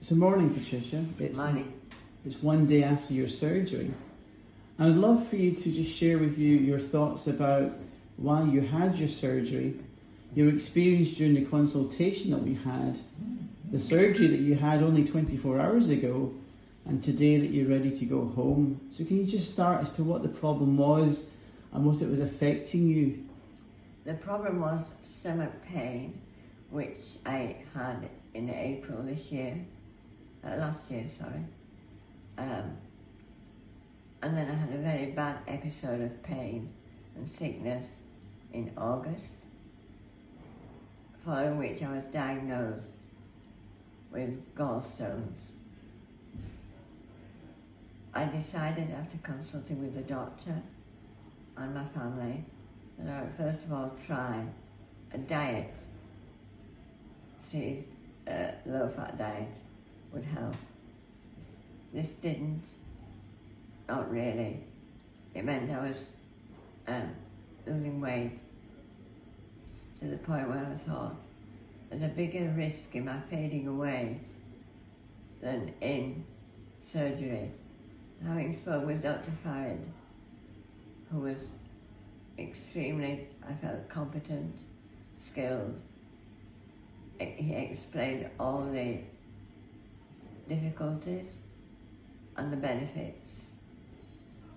So morning, Patricia. It's Morning. it's one day after your surgery. And I'd love for you to just share with you your thoughts about why you had your surgery, your experience during the consultation that we had, the surgery that you had only 24 hours ago, and today that you're ready to go home. So can you just start as to what the problem was and what it was affecting you? The problem was stomach pain, which I had in April this year, uh, last year, sorry. Um, and then I had a very bad episode of pain and sickness in August, following which I was diagnosed with gallstones. I decided after consulting with the doctor and my family that I would first of all try a diet. See, a low fat diet would help. This didn't, not really. It meant I was um, losing weight to the point where I thought there's a bigger risk in my fading away than in surgery. Having spoken with Dr. Farid, who was extremely, I felt, competent, skilled, he explained all the difficulties and the benefits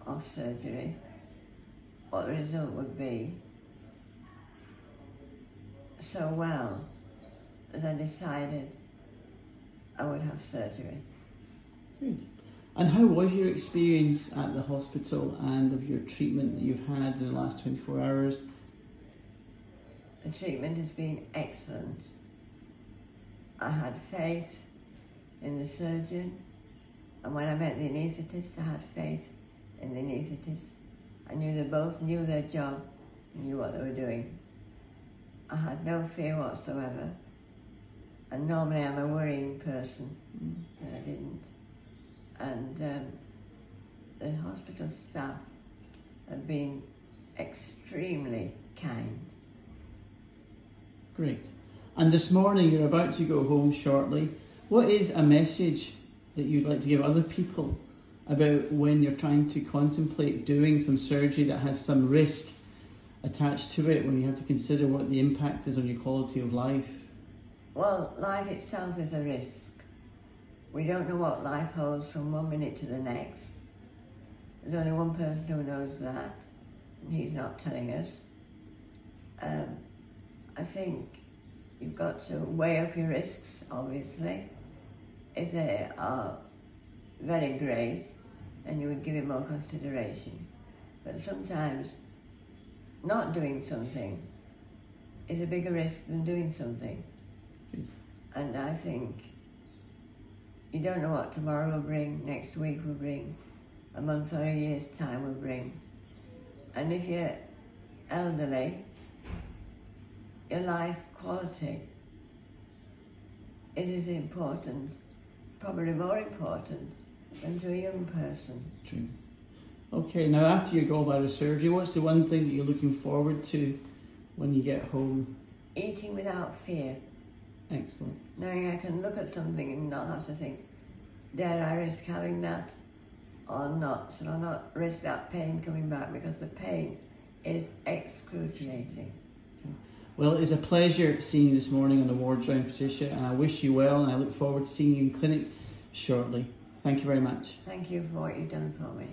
of surgery, what the result would be, so well that I decided I would have surgery. Good. And how was your experience at the hospital and of your treatment that you've had in the last 24 hours? The treatment has been excellent. I had faith in the surgeon, and when I met the anaesthetist, I had faith in the anaesthetist. I knew they both knew their job, knew what they were doing. I had no fear whatsoever. And normally I'm a worrying person, but I didn't. And um, the hospital staff have been extremely kind. Great. And this morning you're about to go home shortly. What is a message that you'd like to give other people about when you're trying to contemplate doing some surgery that has some risk attached to it, when you have to consider what the impact is on your quality of life? Well, life itself is a risk. We don't know what life holds from one minute to the next. There's only one person who knows that, and he's not telling us. Um, I think you've got to weigh up your risks, obviously. If they are very great, then you would give it more consideration. But sometimes not doing something is a bigger risk than doing something. And I think you don't know what tomorrow will bring, next week will bring, a month or a year's time will bring. And if you're elderly, your life quality is as important, probably more important, than to a young person. True. Okay, now after you go your gallbladder surgery, what's the one thing that you're looking forward to when you get home? Eating without fear, Excellent. knowing I can look at something and not have to think, dare I risk having that or not? Shall I not risk that pain coming back? Because the pain is excruciating. Well, it is a pleasure seeing you this morning on the ward round, Patricia, and I wish you well, and I look forward to seeing you in clinic shortly. Thank you very much. Thank you for what you've done for me.